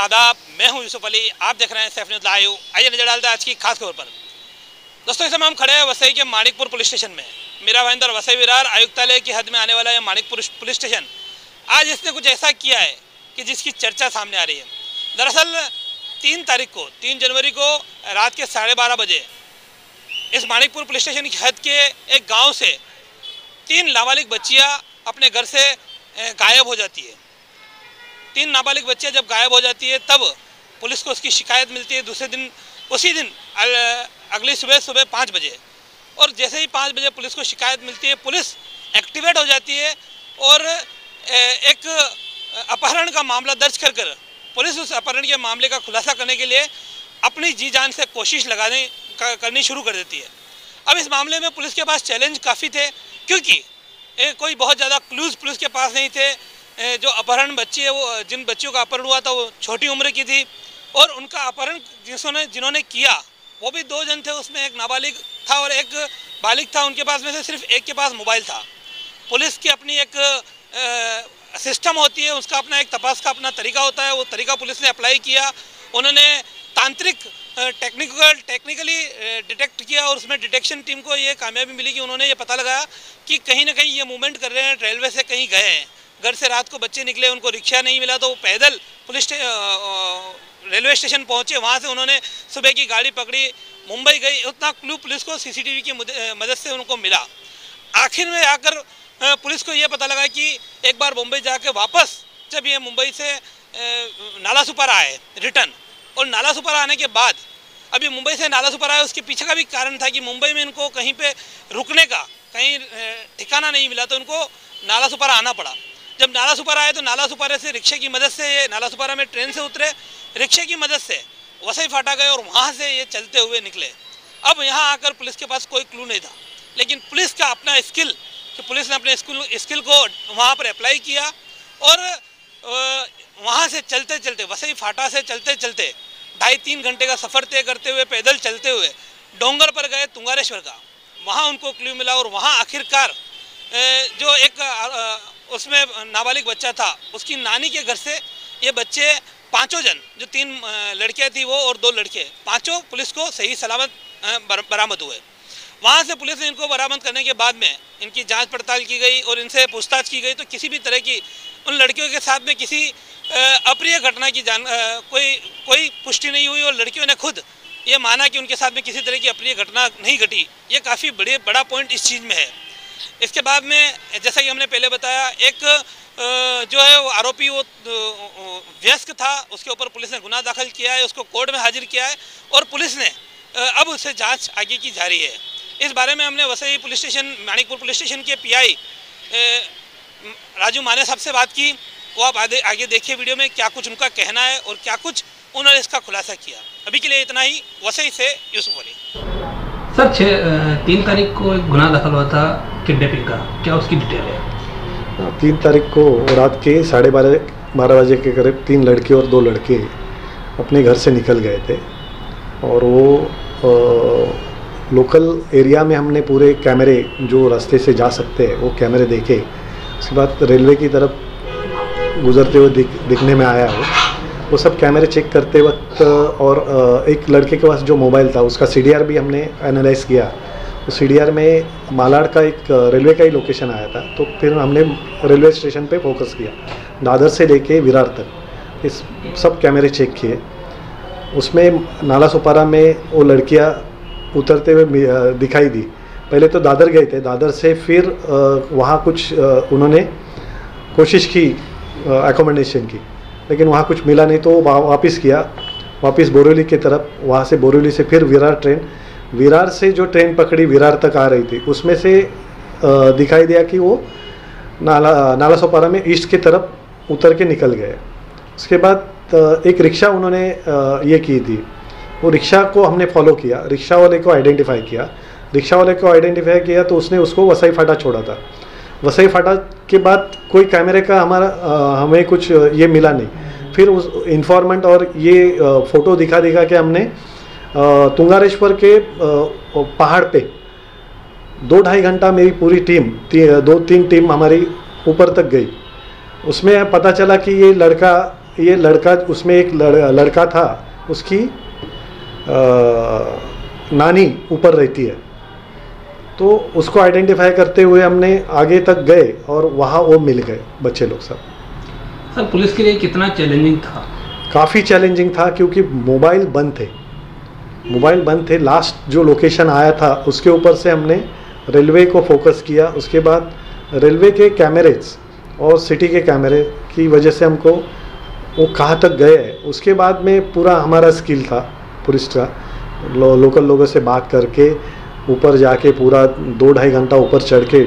आदाब, मैं हूँ यूसुफ अली, आप देख रहे हैं सेफ़ न्यूज़ लाइव, आइए नज़र डालते हैं आज की खास खबर पर। दोस्तों, इस समय हम खड़े हैं वसई के मानिकपुर पुलिस स्टेशन में। मेरा भाईंदर वसई विरार आयुक्तालय की हद में आने वाला है माणिकपुर पुलिस स्टेशन, आज इसने कुछ ऐसा किया है कि जिसकी चर्चा सामने आ रही है। दरअसल, तीन तारीख को, तीन जनवरी को रात के साढ़े बारह बजे, इस माणिकपुर पुलिस स्टेशन की हद के एक गाँव से तीन नाबालिग बच्चियाँ अपने घर से गायब हो जाती है। तीन नाबालिग बच्चियाँ जब गायब हो जाती है, तब पुलिस को उसकी शिकायत मिलती है दूसरे दिन, उसी दिन अगली सुबह सुबह पाँच बजे। और जैसे ही पाँच बजे पुलिस को शिकायत मिलती है, पुलिस एक्टिवेट हो जाती है और एक अपहरण का मामला दर्ज कर कर, पुलिस उस अपहरण के मामले का खुलासा करने के लिए अपनी जी जान से कोशिश लगाने करनी शुरू कर देती है। अब इस मामले में पुलिस के पास चैलेंज काफ़ी थे, क्योंकि कोई बहुत ज़्यादा क्लूज पुलिस के पास नहीं थे जो अपहरण बच्ची है वो जिन बच्चियों का अपहरण हुआ था, वो छोटी उम्र की थी और उनका अपहरण जिसने, जिन्होंने किया, वो भी दो जन थे, उसमें एक नाबालिग था और एक बालिग था, उनके पास में से सिर्फ़ एक के पास मोबाइल था। पुलिस की अपनी एक सिस्टम होती है, उसका अपना एक तपास का अपना तरीका होता है, वो तरीका पुलिस ने अप्लाई किया, उन्होंने तांत्रिक टेक्निकल, टेक्निकली डिटेक्ट किया और उसमें डिटेक्शन टीम को ये कामयाबी मिली कि उन्होंने ये पता लगाया कि कहीं ना कहीं ये मूवमेंट कर रहे हैं, रेलवे से कहीं गए हैं। घर से रात को बच्चे निकले, उनको रिक्शा नहीं मिला तो वो पैदल पुलिस रेलवे स्टेशन पहुँचे। वहाँ से उन्होंने सुबह की गाड़ी पकड़ी, मुंबई गई, उतना क्लू पुलिस को सीसीटीवी की मदद से उनको मिला। आखिर में आकर पुलिस को ये पता लगा कि एक बार मुंबई जाके वापस जब ये मुंबई से नाला सुपर आए, रिटर्न। और नाला सुपर आने के बाद अभी मुंबई से नाला सुपर आए, उसके पीछे का भी कारण था कि मुंबई में इनको कहीं पे रुकने का, कहीं ठिकाना नहीं मिला तो उनको नाला सुपर आना पड़ा। जब नाला सुपारा आए तो नाला सुपारे से रिक्शे की मदद से ये नाला सुपारा में ट्रेन से उतरे, रिक्शे की मदद से वसई फाटा गए और वहाँ से ये चलते हुए निकले। अब यहाँ आकर पुलिस के पास कोई क्लू नहीं था। लेकिन पुलिस का अपना स्किल, कि पुलिस ने अपने स्किल स्किल को वहाँ पर अप्लाई किया और वहाँ से चलते चलते, वसई फाटा से चलते चलते, ढाई तीन घंटे का सफ़र तय करते हुए, पैदल चलते हुए डोंगर पर गए तुंगारेश्वर का। वहाँ उनको क्लू मिला और वहाँ आखिरकार जो एक उसमें नाबालिग बच्चा था, उसकी नानी के घर से ये बच्चे पाँचों जन, जो तीन लड़कियाँ थी वो और दो लड़के, पाँचों पुलिस को सही सलामत बरामद हुए। वहाँ से पुलिस ने इनको बरामद करने के बाद में इनकी जाँच पड़ताल की गई और इनसे पूछताछ की गई तो किसी भी तरह की उन लड़कियों के साथ में किसी अप्रिय घटना की जान कोई कोई पुष्टि नहीं हुई और लड़कियों ने खुद ये माना कि उनके साथ में किसी तरह की अप्रिय घटना नहीं घटी। ये काफ़ी बड़े, बड़ा पॉइंट इस चीज़ में है। इसके बाद में, जैसा कि हमने पहले बताया, एक जो है, वो आरोपी वो व्यस्क था, उसके ऊपर पुलिस ने गुना दाखिल किया है, उसको कोर्ट में हाजिर किया है, और पुलिस ने अब उससे जाँच आगे की जा रही है। इस बारे में हमने Vasai police station Manikpur police station के पीआई राजू माने साहब से बात की, वो आप आगे आगे देखिए वीडियो में क्या कुछ उनका कहना है और क्या कुछ उन्होंने इसका खुलासा किया। अभी के लिए इतना ही, वसई से यूसुफ अली। सर छः तीन तारीख को एक गुना दाखिल हुआ था किडनैपिंग का क्या उसकी डिटेल है? हाँ, तीन तारीख को रात के साढ़े बारह बारह बजे के करीब तीन लड़के और दो लड़के अपने घर से निकल गए थे। और वो आ, लोकल एरिया में हमने पूरे कैमरे जो रास्ते से जा सकते हैं वो कैमरे देखे। उसके बाद रेलवे की तरफ़ गुजरते हुए दिख दिखने में आया वो। वो सब कैमरे चेक करते वक्त और एक लड़के के पास जो मोबाइल था उसका सीडीआर भी हमने एनालाइज किया। तो सी में मालाड का एक रेलवे का ही लोकेशन आया था तो फिर हमने रेलवे स्टेशन पे फोकस किया, दादर से लेके विरार तक। इस सब कैमरे चेक किए। उसमें नाला सुपारा में वो लड़कियाँ उतरते हुए दिखाई दी। पहले तो दादर गए थे, दादर से फिर वहाँ कुछ उन्होंने कोशिश की एकोमोडेशन की, लेकिन वहाँ कुछ मिला नहीं तो वापस किया। वापस बोरेली की तरफ़, वहाँ से बोरेली से फिर विरार ट्रेन विरार से जो ट्रेन पकड़ी विरार तक आ रही थी, उसमें से दिखाई दिया कि वो नाला नाला सोपारा में ईस्ट की तरफ़ उतर के निकल गए। उसके बाद एक रिक्शा उन्होंने ये की थी। वो रिक्शा को हमने फॉलो किया। रिक्शा वाले को आइडेंटिफाई किया। रिक्शा वाले को आइडेंटिफाई किया तो उसने उसको वसई फाटा छोड़ा था। वसई फाटा के बाद कोई कैमरे का हमारा हमें कुछ ये मिला नहीं। फिर उस इन्फॉर्मेंट और ये फ़ोटो दिखा दिखा के हमने तुंगारेश्वर के पहाड़ पे दो ढाई घंटा मेरी पूरी टीम ती, दो तीन टीम हमारी ऊपर तक गई। उसमें पता चला कि ये लड़का ये लड़का उसमें एक लड़, लड़का था उसकी अ, नानी ऊपर रहती है। तो उसको आइडेंटिफाई करते हुए हमने आगे तक गए और वहाँ वो मिल गए बच्चे लोग सब। सर पुलिस के लिए कितना चैलेंजिंग था? काफ़ी चैलेंजिंग था क्योंकि मोबाइल बंद थे। मोबाइल बंद थे। लास्ट जो लोकेशन आया था उसके ऊपर से हमने रेलवे को फोकस किया। उसके बाद रेलवे के कैमरेज और सिटी के कैमरे की वजह से हमको वो कहाँ तक गए हैं। उसके बाद में पूरा हमारा स्किल था पुलिस का। लो, लोकल लोगों से बात करके ऊपर जाके पूरा दो ढाई घंटा ऊपर चढ़ के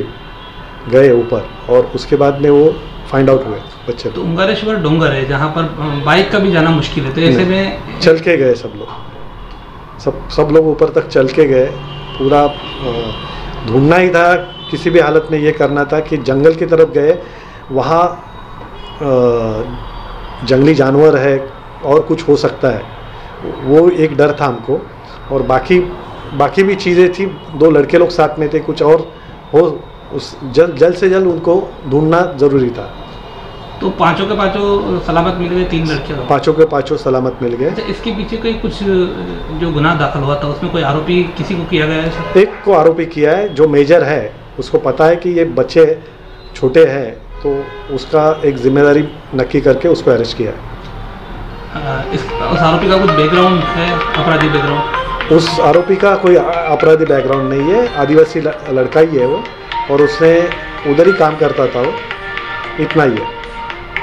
गए ऊपर और उसके बाद में वो फाइंड आउट हुए बच्चे तो लोग। डोंगर है जहाँ पर बाइक का भी जाना मुश्किल है। तो ऐसे में चल के गए सब लोग। सब सब लोग ऊपर तक चल के गए। पूरा ढूंढना ही था, किसी भी हालत में ये करना था कि जंगल की तरफ़ गए। वहाँ जंगली जानवर है और कुछ हो सकता है। वो एक डर था हमको। और बाकी बाकी भी चीज़ें थी। दो लड़के लोग साथ में थे, कुछ और हो, उस जल्द जल्द से जल्द उनको ढूंढना ज़रूरी था। तो पाँचों के पाँचों सलामत मिल गए तीन लड़के। पाँचों के पाँचों सलामत मिल गए। अच्छा इसके पीछे कोई कुछ जो गुनाह दाखिल हुआ था उसमें कोई आरोपी किसी को किया गया है एक को आरोपी किया है जो मेजर है उसको पता है कि ये बच्चे छोटे हैं तो उसका एक ज़िम्मेदारी नक्की करके उसको अरेस्ट किया है। इस उस आरोपी का कुछ बैकग्राउंड है अपराधी बैकग्राउंड उस आरोपी का कोई अपराधी बैकग्राउंड नहीं है आदिवासी लड़का ही है वो और उसने उधर ही काम करता था वो इतना ही है।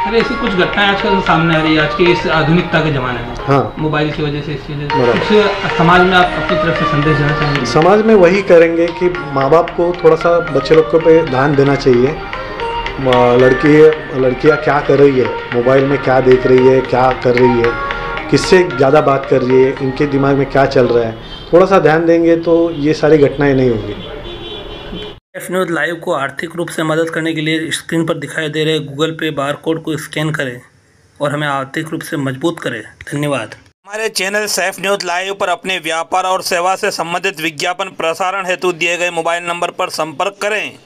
ऐसी कुछ घटनाएँ आजकल सामने आ रही है आज के इस आधुनिकता के ज़माने में। हाँ। मोबाइल की वजह से इसकी वजह से कुछ समाज में आप अपनी तरफ़ से संदेश देना चाहेंगे? समाज में वही करेंगे कि माँ बाप को थोड़ा सा बच्चे लोग को पे ध्यान देना चाहिए। लड़की लड़कियाँ क्या कर रही है? मोबाइल में क्या देख रही है? क्या कर रही है? किससे ज़्यादा बात कर रही है? इनके दिमाग में क्या चल रहा है? थोड़ा सा ध्यान देंगे तो ये सारी घटनाएँ नहीं होंगी। एफ़ न्यूज़ लाइव को आर्थिक रूप से मदद करने के लिए स्क्रीन पर दिखाई दे रहे गूगल पे बार कोड को स्कैन करें और हमें आर्थिक रूप से मज़बूत करें। धन्यवाद। हमारे चैनल सैफ न्यूज़ लाइव पर अपने व्यापार और सेवा से संबंधित विज्ञापन प्रसारण हेतु दिए गए मोबाइल नंबर पर संपर्क करें।